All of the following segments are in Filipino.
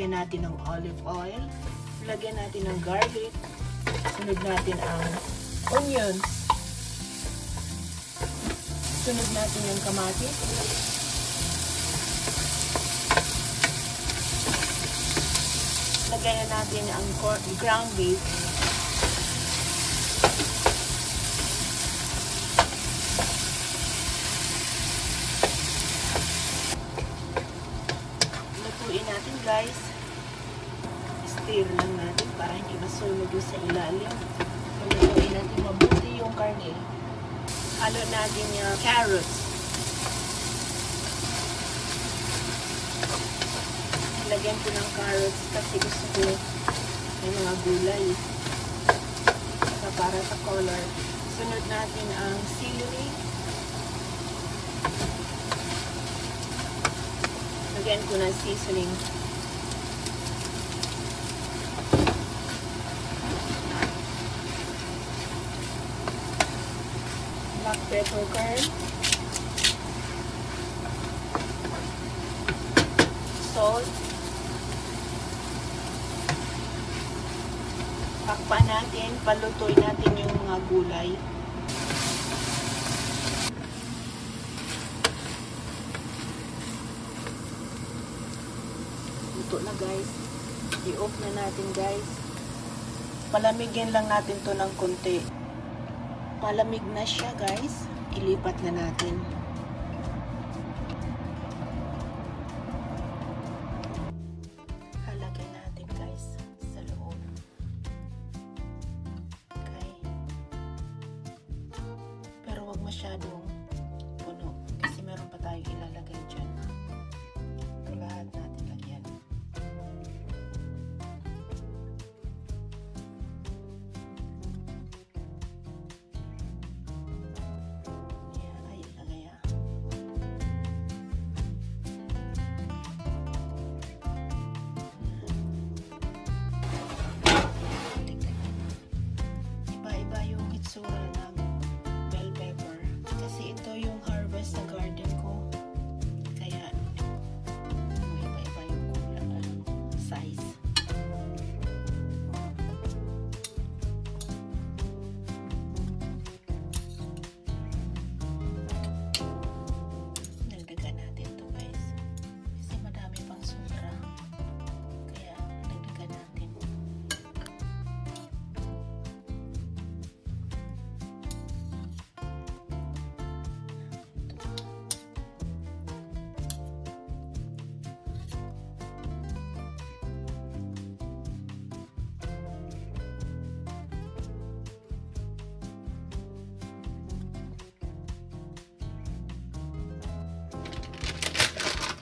Lagyan natin ng olive oil. Lagyan natin ng garlic. Sunod natin ang onions. Sunod natin yung kamatis. Lagyan na natin ang ground beef. Stir lang natin para hindi masunog sa ilalim. Lutuin natin mabuti yung karne. Halo natin yung carrots. Lagyan ko ng carrots kasi gusto ko may mga gulay. Saka para sa color. Sunod natin ang celery. Lagyan ko ng seasoning. Pepper kern. Salt. Takpan natin, palutoy natin yung mga gulay. Luto na guys. I-off na natin guys. Palamigin lang natin to ng konti. Palamig na siya guys. Ilipat na natin. Halagay natin guys sa loob. Okay. Pero wag masyadong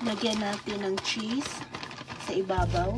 Lagyan natin ng cheese sa ibabaw.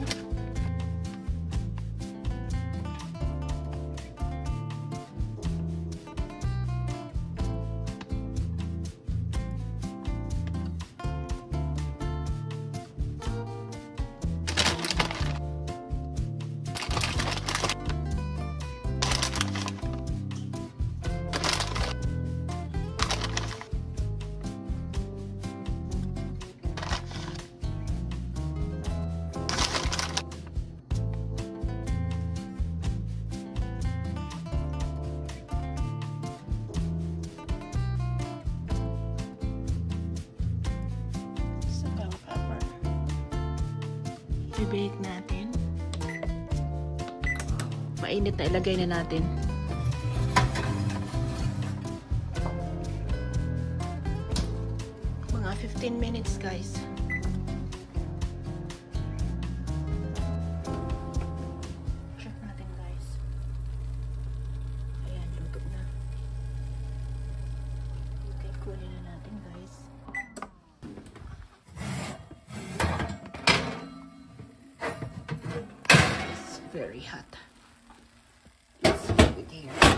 I-bake natin. Mainit na ilagay na natin. Mga 15 minutes guys. Very hot. Let's leave it here.